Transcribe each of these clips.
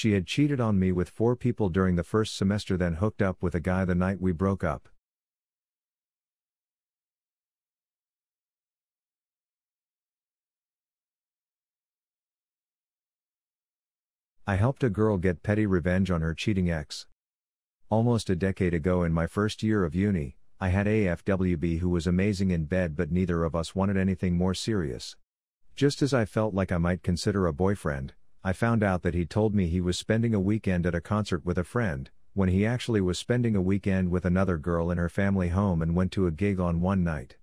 She had cheated on me with four people during the first semester, then hooked up with a guy the night we broke up. I helped a girl get petty revenge on her cheating ex. Almost a decade ago, in my first year of uni, I had AFWB who was amazing in bed, but neither of us wanted anything more serious. Just as I felt like I might consider a boyfriend, I found out that he told me he was spending a weekend at a concert with a friend, when he actually was spending a weekend with another girl in her family home and went to a gig on one night.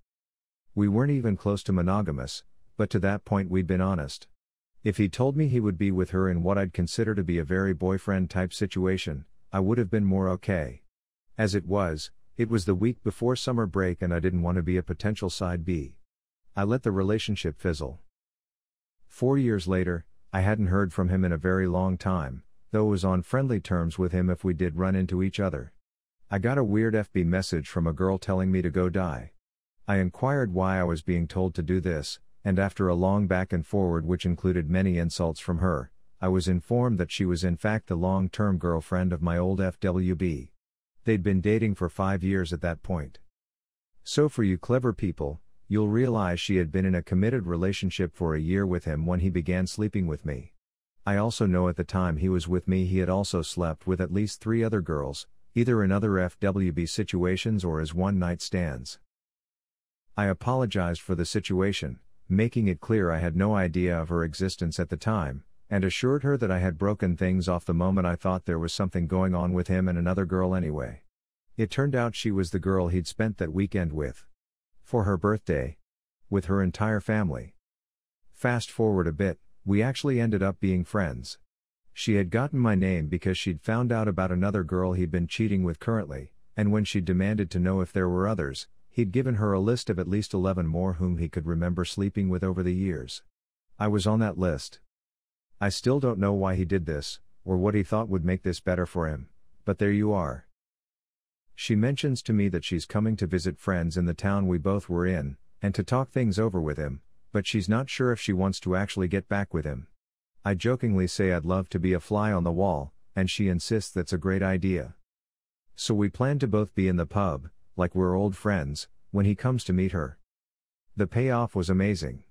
We weren't even close to monogamous, but to that point we'd been honest. If he told me he would be with her in what I'd consider to be a very boyfriend type situation, I would have been more okay. As it was, it was the week before summer break and I didn't want to be a potential side B. I let the relationship fizzle. Four years later, I hadn't heard from him in a very long time, though was on friendly terms with him if we did run into each other. I got a weird FB message from a girl telling me to go die. I inquired why I was being told to do this, and after a long back and forward which included many insults from her, I was informed that she was in fact the long term girlfriend of my old FWB. They'd been dating for five years at that point. So, for you clever people, you'll realize she had been in a committed relationship for a year with him when he began sleeping with me. I also know at the time he was with me he had also slept with at least three other girls, either in other FWB situations or as one night stands. I apologized for the situation, making it clear I had no idea of her existence at the time, and assured her that I had broken things off the moment I thought there was something going on with him and another girl anyway. It turned out she was the girl he'd spent that weekend with for her birthday. With her entire family. Fast forward a bit, we actually ended up being friends. She had gotten my name because she'd found out about another girl he'd been cheating with currently, and when she demanded to know if there were others, he'd given her a list of at least 11 more whom he could remember sleeping with over the years. I was on that list. I still don't know why he did this, or what he thought would make this better for him, but there you are. She mentions to me that she's coming to visit friends in the town we both were in, and to talk things over with him, but she's not sure if she wants to actually get back with him. I jokingly say I'd love to be a fly on the wall, and she insists that's a great idea. So we plan to both be in the pub, like we're old friends, when he comes to meet her. The payoff was amazing.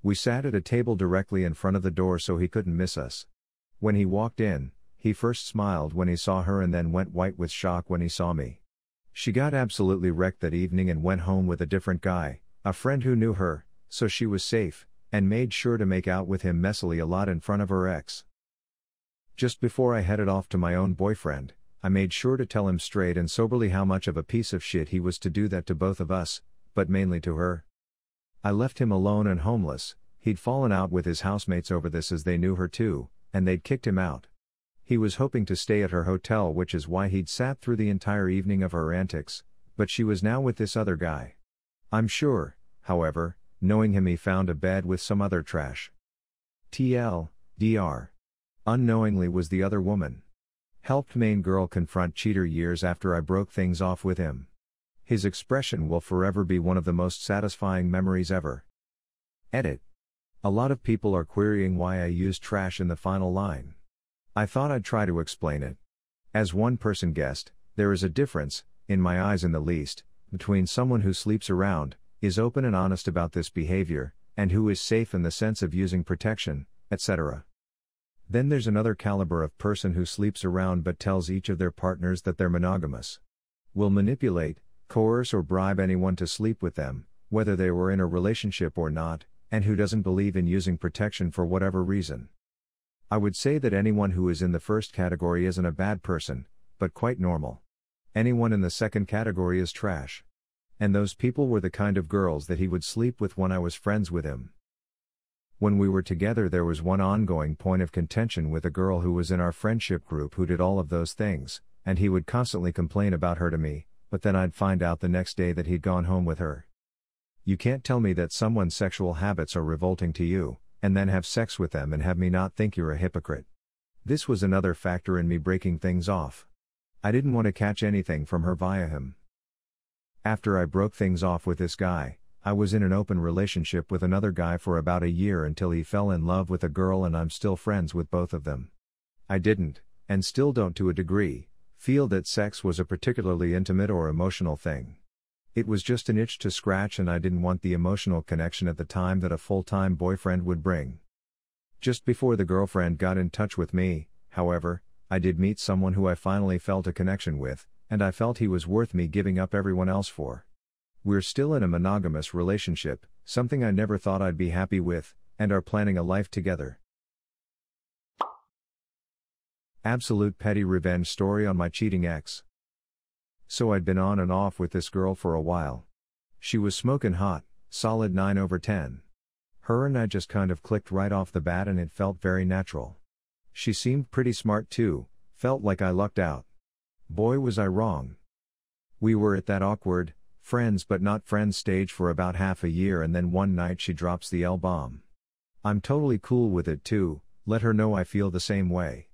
We sat at a table directly in front of the door so he couldn't miss us. When he walked in, he first smiled when he saw her and then went white with shock when he saw me. She got absolutely wrecked that evening and went home with a different guy, a friend who knew her, so she was safe, and made sure to make out with him messily a lot in front of her ex. Just before I headed off to my own boyfriend, I made sure to tell him straight and soberly how much of a piece of shit he was to do that to both of us, but mainly to her. I left him alone and homeless, he'd fallen out with his housemates over this as they knew her too, and they'd kicked him out. He was hoping to stay at her hotel, which is why he'd sat through the entire evening of her antics, but she was now with this other guy. I'm sure, however, knowing him, he found a bed with some other trash. TL, DR. Unknowingly was the other woman. Helped main girl confront cheater years after I broke things off with him. His expression will forever be one of the most satisfying memories ever. Edit. A lot of people are querying why I use trash in the final line. I thought I'd try to explain it. As one person guessed, there is a difference, in my eyes in the least, between someone who sleeps around, is open and honest about this behavior, and who is safe in the sense of using protection, etc. Then there's another caliber of person who sleeps around but tells each of their partners that they're monogamous. Will manipulate, coerce, or bribe anyone to sleep with them, whether they were in a relationship or not, and who doesn't believe in using protection for whatever reason. I would say that anyone who is in the first category isn't a bad person, but quite normal. Anyone in the second category is trash. And those people were the kind of girls that he would sleep with when I was friends with him. When we were together, there was one ongoing point of contention with a girl who was in our friendship group who did all of those things, and he would constantly complain about her to me, but then I'd find out the next day that he'd gone home with her. You can't tell me that someone's sexual habits are revolting to you, and then have sex with them and have me not think you're a hypocrite. This was another factor in me breaking things off. I didn't want to catch anything from her via him. After I broke things off with this guy, I was in an open relationship with another guy for about a year until he fell in love with a girl and I'm still friends with both of them. I didn't, and still don't to a degree, feel that sex was a particularly intimate or emotional thing. It was just an itch to scratch, and I didn't want the emotional connection at the time that a full time boyfriend would bring. Just before the girlfriend got in touch with me, however, I did meet someone who I finally felt a connection with, and I felt he was worth me giving up everyone else for. We're still in a monogamous relationship, something I never thought I'd be happy with, and are planning a life together. Absolute petty revenge story on my cheating ex. So I'd been on and off with this girl for a while. She was smoking hot, solid 9 over 10. Her and I just kind of clicked right off the bat and it felt very natural. She seemed pretty smart too, felt like I lucked out. Boy was I wrong. We were at that awkward, friends but not friends stage for about half a year and then one night she drops the L bomb. I'm totally cool with it too, let her know I feel the same way.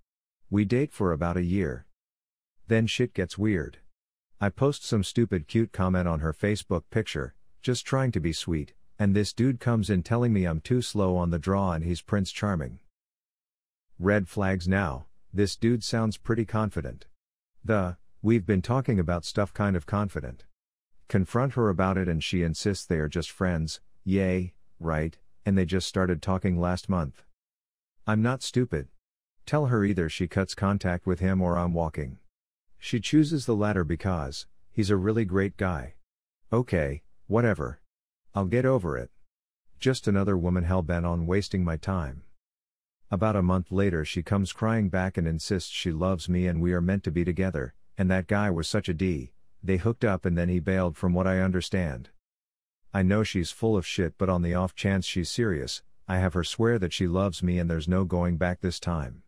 We date for about a year. Then shit gets weird. I post some stupid cute comment on her Facebook picture, just trying to be sweet, and this dude comes in telling me I'm too slow on the draw and he's Prince Charming. Red flags now, this dude sounds pretty confident. The, we've been talking about stuff kind of confident. Confront her about it and she insists they are just friends, yay, right, and they just started talking last month. I'm not stupid. Tell her either she cuts contact with him or I'm walking. She chooses the latter because, he's a really great guy. Okay, whatever. I'll get over it. Just another woman hell bent on wasting my time. About a month later, she comes crying back and insists she loves me and we are meant to be together, and that guy was such a D, they hooked up and then he bailed from what I understand. I know she's full of shit, but on the off chance she's serious, I have her swear that she loves me and there's no going back this time.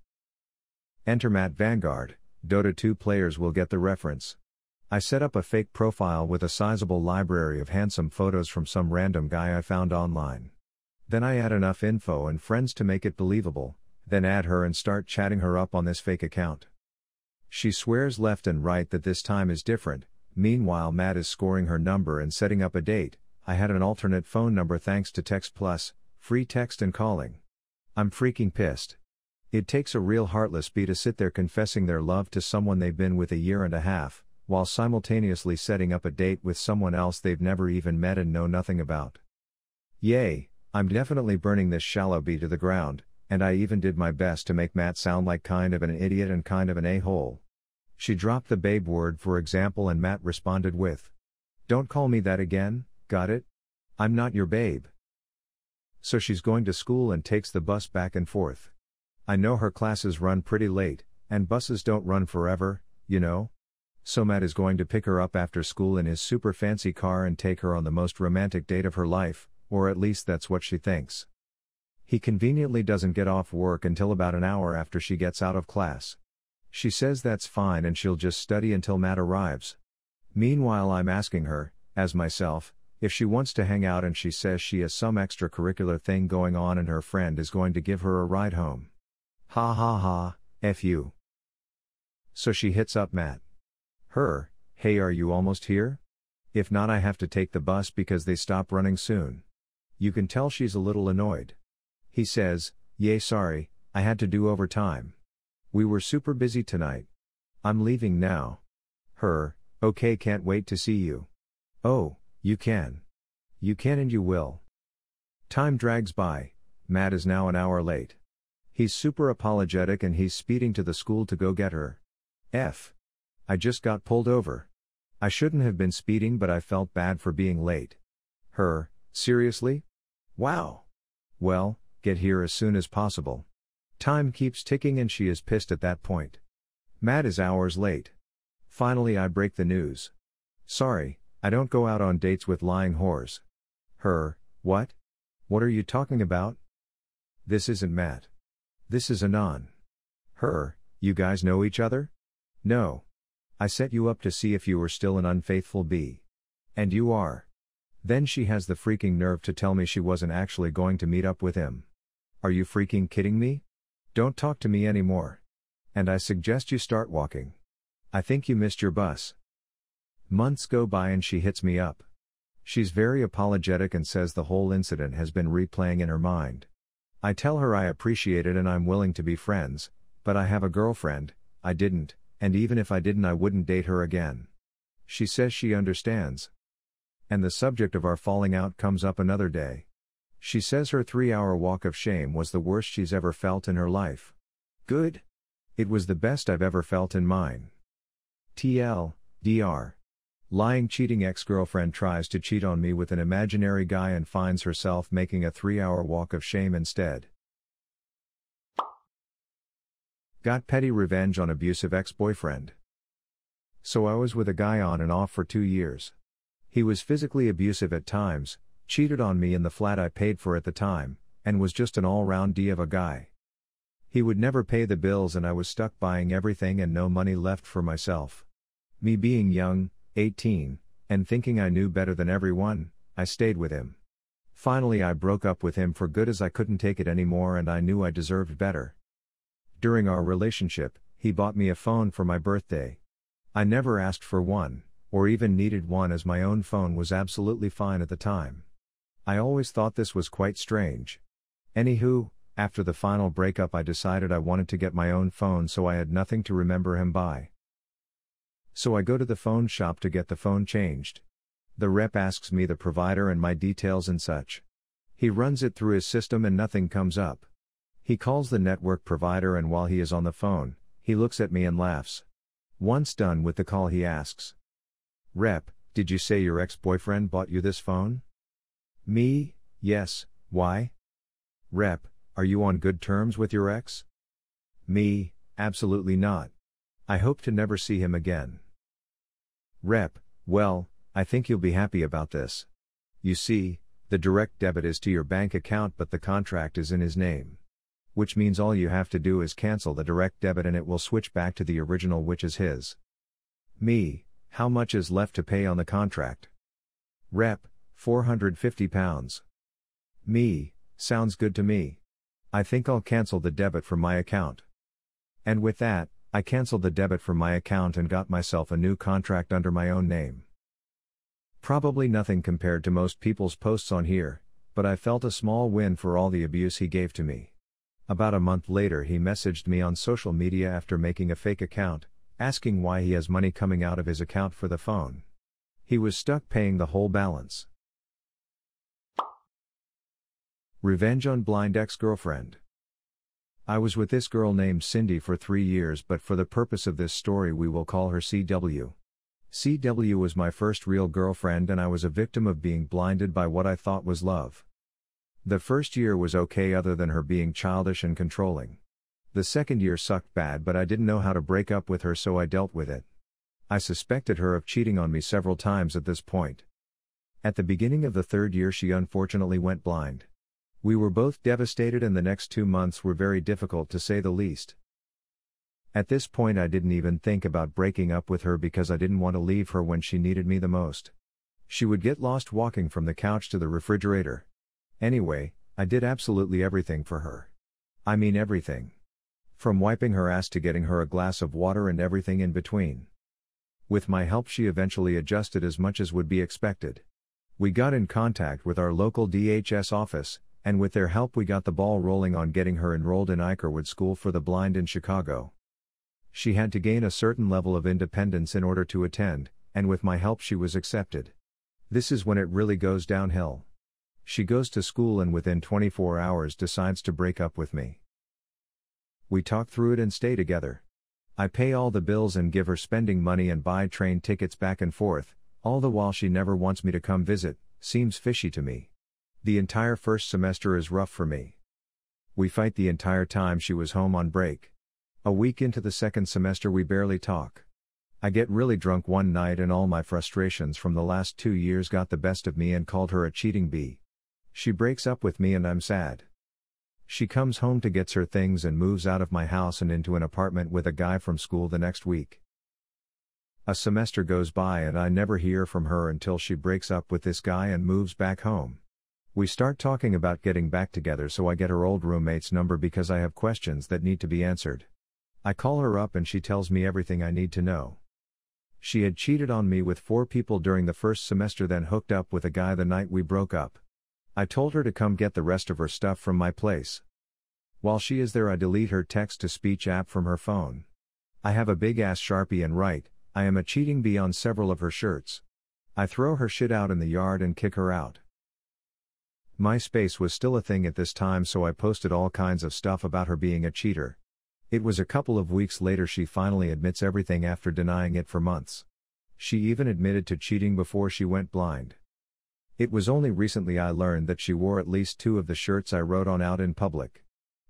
Enter Matt Vanguard. Dota 2 players will get the reference. I set up a fake profile with a sizable library of handsome photos from some random guy I found online. Then I add enough info and friends to make it believable, then add her and start chatting her up on this fake account. She swears left and right that this time is different, meanwhile, Matt is scoring her number and setting up a date. I had an alternate phone number thanks to Text Plus, free text and calling. I'm freaking pissed. It takes a real heartless bee to sit there confessing their love to someone they've been with a year and a half, while simultaneously setting up a date with someone else they've never even met and know nothing about. Yay, I'm definitely burning this shallow bee to the ground, and I even did my best to make Matt sound like kind of an idiot and kind of an a hole. She dropped the babe word for example, and Matt responded with, Don't call me that again, got it? I'm not your babe. So she's going to school and takes the bus back and forth. I know her classes run pretty late, and buses don't run forever, you know? So Matt is going to pick her up after school in his super fancy car and take her on the most romantic date of her life, or at least that's what she thinks. He conveniently doesn't get off work until about an hour after she gets out of class. She says that's fine and she'll just study until Matt arrives. Meanwhile, I'm asking her, as myself, if she wants to hang out and she says she has some extracurricular thing going on and her friend is going to give her a ride home. Ha ha ha, F you. So she hits up Matt. Her, hey, are you almost here? If not, I have to take the bus because they stop running soon. You can tell she's a little annoyed. He says, Yay, sorry, I had to do overtime. We were super busy tonight. I'm leaving now. Her, okay, can't wait to see you. Oh, you can. You can and you will. Time drags by, Matt is now an hour late. He's super apologetic and he's speeding to the school to go get her. F. I just got pulled over. I shouldn't have been speeding, but I felt bad for being late. Her, seriously? Wow. Well, get here as soon as possible. Time keeps ticking and she is pissed at that point. Matt is hours late. Finally, I break the news. Sorry, I don't go out on dates with lying whores. Her, what? What are you talking about? This isn't Matt. This is Anon. Her, you guys know each other? No. I set you up to see if you were still an unfaithful bee. And you are. Then she has the freaking nerve to tell me she wasn't actually going to meet up with him. Are you freaking kidding me? Don't talk to me anymore. And I suggest you start walking. I think you missed your bus. Months go by and she hits me up. She's very apologetic and says the whole incident has been replaying in her mind. I tell her I appreciate it and I'm willing to be friends, but I have a girlfriend, I didn't, and even if I didn't, I wouldn't date her again. She says she understands. And the subject of our falling out comes up another day. She says her three hour walk of shame was the worst she's ever felt in her life. Good? It was the best I've ever felt in mine. TL, DR. Lying cheating ex girlfriend tries to cheat on me with an imaginary guy and finds herself making a three hour walk of shame instead. Got petty revenge on abusive ex boyfriend. So I was with a guy on and off for two years. He was physically abusive at times, cheated on me in the flat I paid for at the time, and was just an all round D of a guy. He would never pay the bills and I was stuck buying everything and no money left for myself. Me being young, 18, and thinking I knew better than everyone, I stayed with him. Finally, I broke up with him for good as I couldn't take it anymore and I knew I deserved better. During our relationship, he bought me a phone for my birthday. I never asked for one, or even needed one as my own phone was absolutely fine at the time. I always thought this was quite strange. Anywho, after the final breakup, I decided I wanted to get my own phone so I had nothing to remember him by. So I go to the phone shop to get the phone changed. The rep asks me the provider and my details and such. He runs it through his system and nothing comes up. He calls the network provider and while he is on the phone, he looks at me and laughs. Once done with the call, he asks, Rep, did you say your ex boyfriend bought you this phone? Me, yes, why? Rep, are you on good terms with your ex? Me, absolutely not. I hope to never see him again. Rep, well, I think you'll be happy about this. You see, the direct debit is to your bank account, but the contract is in his name. Which means all you have to do is cancel the direct debit and it will switch back to the original, which is his. Me, how much is left to pay on the contract? Rep, 450 pounds. Me, sounds good to me. I think I'll cancel the debit from my account. And with that, I canceled the debit from my account and got myself a new contract under my own name. Probably nothing compared to most people's posts on here, but I felt a small win for all the abuse he gave to me. About a month later, he messaged me on social media after making a fake account, asking why he has money coming out of his account for the phone. He was stuck paying the whole balance. Revenge on blind ex girlfriend. I was with this girl named Cindy for three years, but for the purpose of this story, we will call her CW. CW was my first real girlfriend, and I was a victim of being blinded by what I thought was love. The first year was okay, other than her being childish and controlling. The second year sucked bad, but I didn't know how to break up with her, so I dealt with it. I suspected her of cheating on me several times at this point. At the beginning of the third year, she unfortunately went blind. We were both devastated, and the next two months were very difficult to say the least. At this point, I didn't even think about breaking up with her because I didn't want to leave her when she needed me the most. She would get lost walking from the couch to the refrigerator. Anyway, I did absolutely everything for her. I mean, everything. From wiping her ass to getting her a glass of water and everything in between. With my help, she eventually adjusted as much as would be expected. We got in contact with our local DHS office, and with their help, we got the ball rolling on getting her enrolled in Ikerwood School for the Blind in Chicago. She had to gain a certain level of independence in order to attend, and with my help, she was accepted. This is when it really goes downhill. She goes to school and within 24 hours decides to break up with me. We talk through it and stay together. I pay all the bills and give her spending money and buy train tickets back and forth, all the while she never wants me to come visit, seems fishy to me. The entire first semester is rough for me. We fight the entire time she was home on break. A week into the second semester, we barely talk. I get really drunk one night, and all my frustrations from the last two years got the best of me and called her a cheating bee. She breaks up with me, and I'm sad. She comes home to gets her things and moves out of my house and into an apartment with a guy from school the next week. A semester goes by and I never hear from her until she breaks up with this guy and moves back home. We start talking about getting back together, so I get her old roommate's number because I have questions that need to be answered. I call her up and she tells me everything I need to know. She had cheated on me with four people during the first semester, then hooked up with a guy the night we broke up. I told her to come get the rest of her stuff from my place. While she is there, I delete her text to speech app from her phone. I have a big ass sharpie and write, I am a cheating bee on several of her shirts. I throw her shit out in the yard and kick her out. MySpace was still a thing at this time, so I posted all kinds of stuff about her being a cheater. It was a couple of weeks later she finally admits everything after denying it for months. She even admitted to cheating before she went blind. It was only recently I learned that she wore at least two of the shirts I wrote on out in public.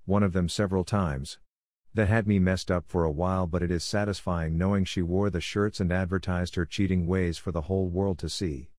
One of them several times. That had me messed up for a while, but it is satisfying knowing she wore the shirts and advertised her cheating ways for the whole world to see.